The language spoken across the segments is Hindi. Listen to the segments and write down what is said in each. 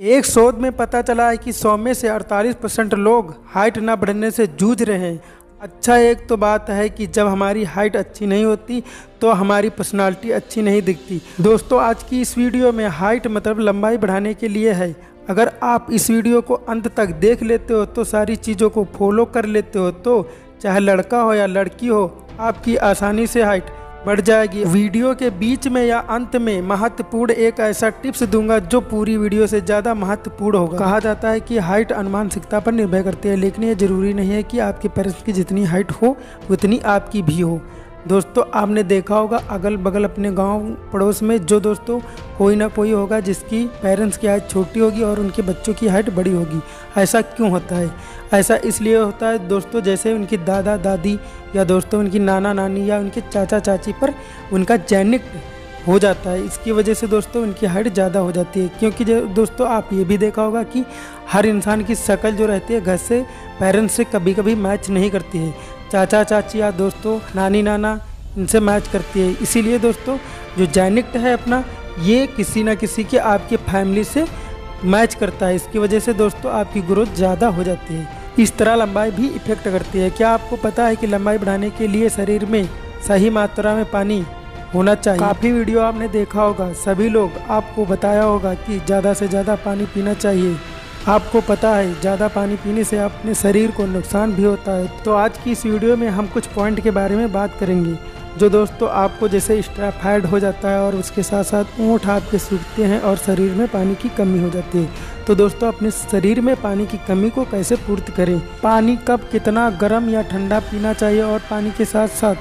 एक शोध में पता चला है कि सौ में से 48 परसेंट लोग हाइट ना बढ़ने से जूझ रहे हैं। अच्छा एक तो बात है कि जब हमारी हाइट अच्छी नहीं होती तो हमारी पर्सनालिटी अच्छी नहीं दिखती। दोस्तों, आज की इस वीडियो में हाइट मतलब लंबाई बढ़ाने के लिए है। अगर आप इस वीडियो को अंत तक देख लेते हो तो सारी चीज़ों को फॉलो कर लेते हो तो चाहे लड़का हो या लड़की हो, आपकी आसानी से हाइट बढ़ जाएगी। वीडियो के बीच में या अंत में महत्वपूर्ण एक ऐसा टिप्स दूँगा जो पूरी वीडियो से ज़्यादा महत्वपूर्ण होगा। कहा जाता है कि हाइट अनुमानसिकता पर निर्भर करती है, लेकिन ये ज़रूरी नहीं है कि आपके पेरेंट्स की जितनी हाइट हो, उतनी आपकी भी हो। दोस्तों, आपने देखा होगा अगल बगल अपने गाँव पड़ोस में जो दोस्तों, कोई ना कोई होगा जिसकी पेरेंट्स की हाइट छोटी होगी और उनके बच्चों की हाइट बड़ी होगी। ऐसा क्यों होता है? ऐसा इसलिए होता है दोस्तों, जैसे उनकी दादा, दादी या दोस्तों, उनकी नाना, नानी या उनके चाचा, चाची पर उनका जैनिक हो जाता है। इसकी वजह से दोस्तों, उनकी हाइट ज़्यादा हो जाती है। क्योंकि दोस्तों, आप ये भी देखा होगा कि हर इंसान की शक्ल जो रहती है, घर से पेरेंट्स से कभी कभी मैच नहीं करती है। चाचा चाची या दोस्तों नानी नाना इनसे मैच करती है। इसीलिए, दोस्तों, जो जैनिक्ट है अपना, ये किसी ना किसी के, आपके फैमिली से मैच करता है। इसकी वजह से, दोस्तों, आपकी ग्रोथ ज़्यादा हो जाती है। इस तरह लंबाई भी इफ़ेक्ट करती है। क्या आपको पता है कि लंबाई बढ़ाने के लिए शरीर में सही मात्रा में पानी होना चाहिए? काफ़ी वीडियो आपने देखा होगा। सभी लोग आपको बताया होगा कि ज़्यादा से ज़्यादा पानी पीना चाहिए। आपको पता है, ज़्यादा पानी पीने से अपने शरीर को नुकसान भी होता है। तो आज की इस वीडियो में हम कुछ पॉइंट के बारे में बात करेंगे, जो दोस्तों आपको जैसे स्ट्राफाइड हो जाता है और उसके साथ साथ ऊँट हाथ के सूखते हैं और शरीर में पानी की कमी हो जाती है। तो दोस्तों अपने शरीर में पानी की कमी को कैसे पूर्ति करें? पानी कब कितना गर्म या ठंडा पीना चाहिए और पानी के साथ साथ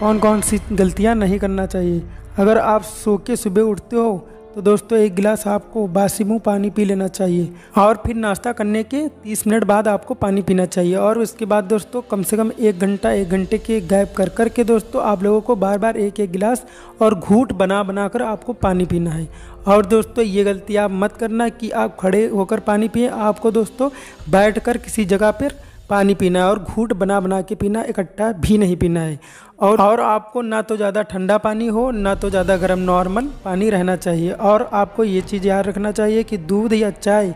कौन कौन सी गलतियाँ नहीं करना चाहिए? अगर आप सो के सुबह उठते हो तो दोस्तों, एक गिलास आपको बासी मुँह पानी पी लेना चाहिए और फिर नाश्ता करने के 30 मिनट बाद आपको पानी पीना चाहिए। और उसके बाद दोस्तों, कम से कम एक घंटा, एक घंटे के गैप कर कर के दोस्तों, आप लोगों को बार बार एक एक गिलास और घूट बना बना कर आपको पानी पीना है। और दोस्तों, ये गलती आप मत करना कि आप खड़े होकर पानी पिए। आपको दोस्तों बैठ कर किसी जगह पर पानी पीना है और घूट बना बना के पीना, इकट्ठा भी नहीं पीना है। और और आपको ना तो ज़्यादा ठंडा पानी हो, ना तो ज़्यादा गर्म नॉर्मल पानी रहना चाहिए। और आपको ये चीज़ याद रखना चाहिए कि दूध या चाय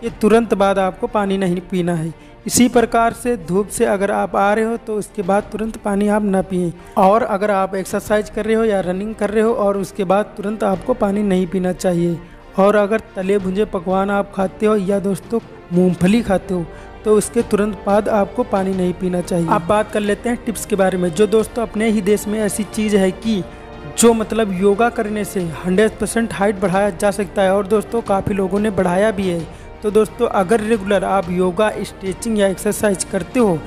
के तुरंत बाद आपको पानी नहीं पीना है। इसी प्रकार से धूप से अगर आप आ रहे हो तो उसके बाद तुरंत पानी आप ना पिए। और अगर आप एक्सरसाइज कर रहे हो या रनिंग कर रहे हो, और उसके बाद तुरंत आपको पानी नहीं पीना चाहिए। और अगर तले भुंजे पकवान आप खाते हो, या दोस्तों, मूंगफली खाते हो तो उसके तुरंत बाद आपको पानी नहीं पीना चाहिए। आप बात कर लेते हैं टिप्स के बारे में, जो दोस्तों अपने ही देश में ऐसी चीज़ है कि जो मतलब योगा करने से 100 परसेंट हाइट बढ़ाया जा सकता है और दोस्तों काफ़ी लोगों ने बढ़ाया भी है। तो दोस्तों अगर रेगुलर आप योगा, स्ट्रेचिंग या एक्सरसाइज करते हो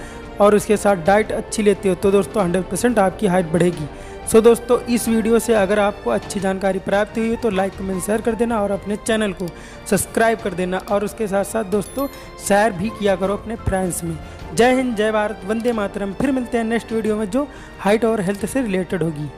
और उसके साथ डाइट अच्छी लेते हो तो दोस्तों हंड्रेड परसेंट आपकी हाइट बढ़ेगी। सो दोस्तों, इस वीडियो से अगर आपको अच्छी जानकारी प्राप्त हुई है तो लाइक, कमेंट शेयर कर देना और अपने चैनल को सब्सक्राइब कर देना और उसके साथ साथ दोस्तों शेयर भी किया करो अपने फ्रेंड्स में। जय हिंद, जय भारत, वंदे मातरम। फिर मिलते हैं नेक्स्ट वीडियो में जो हाइट और हेल्थ से रिलेटेड होगी।